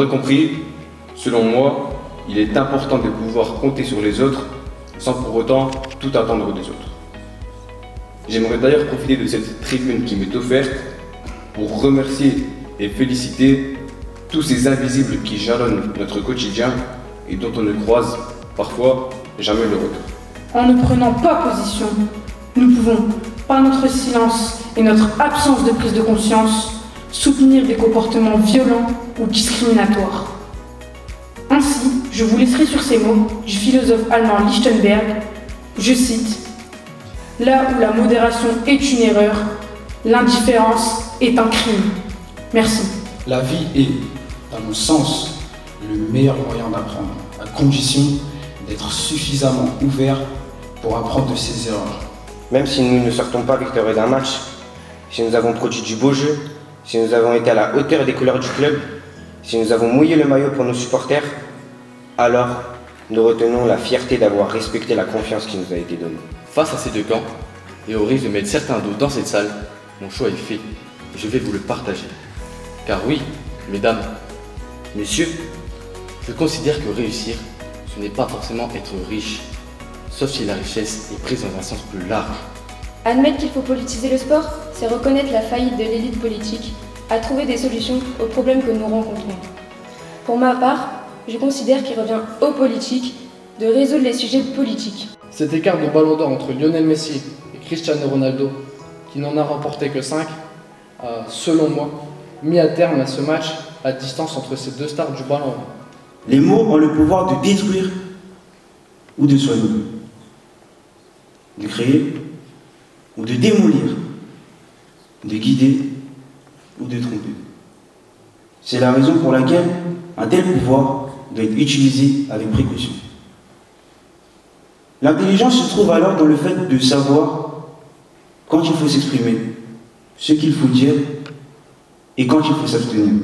l'aurez compris, selon moi, il est important de pouvoir compter sur les autres sans pour autant tout attendre des autres. J'aimerais d'ailleurs profiter de cette tribune qui m'est offerte pour remercier et féliciter tous ces invisibles qui jalonnent notre quotidien et dont on ne croise parfois jamais le retour. En ne prenant pas position, nous pouvons, par notre silence et notre absence de prise de conscience, soutenir des comportements violents ou discriminatoires. Ainsi, je vous laisserai sur ces mots du philosophe allemand Lichtenberg, je cite, Là où la modération est une erreur, l'indifférence est un crime. Merci. La vie est, à mon sens, le meilleur moyen d'apprendre, à condition d'être suffisamment ouvert pour apprendre de ses erreurs. Même si nous ne sortons pas victorieux d'un match, si nous avons produit du beau jeu, si nous avons été à la hauteur des couleurs du club, si nous avons mouillé le maillot pour nos supporters, alors nous retenons la fierté d'avoir respecté la confiance qui nous a été donnée. Face à ces deux camps, et au risque de mettre certains d'autres dans cette salle, mon choix est fait je vais vous le partager. Car oui, mesdames, messieurs, je considère que réussir, ce n'est pas forcément être riche, sauf si la richesse est prise dans un sens plus large. Admettre qu'il faut politiser le sport, c'est reconnaître la faillite de l'élite politique à trouver des solutions aux problèmes que nous rencontrons. Pour ma part, je considère qu'il revient aux politiques de résoudre les sujets politiques. Cet écart de ballon d'or entre Lionel Messi et Cristiano Ronaldo, qui n'en a remporté que 5, a, selon moi, mis à terme à ce match la distance entre ces deux stars du ballon. Les mots ont le pouvoir de détruire ou de soigner, de créer ou de démolir, de guider ou de tromper. C'est la raison pour laquelle un tel pouvoir doit être utilisé avec précaution. L'intelligence se trouve alors dans le fait de savoir quand il faut s'exprimer, ce qu'il faut dire et quand il faut s'abstenir.